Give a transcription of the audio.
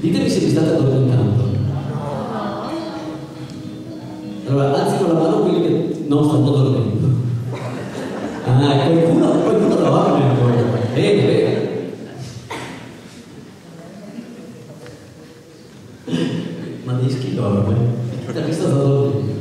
Ditemi se vi state addormentando. Allora, alzino la mano quelli che non stanno dormendo. Ah, qualcuno, qualcuno dorme ancora. Bene, bene. Ma Dischi dorme. Cioè, Tutta questa sta dormendo.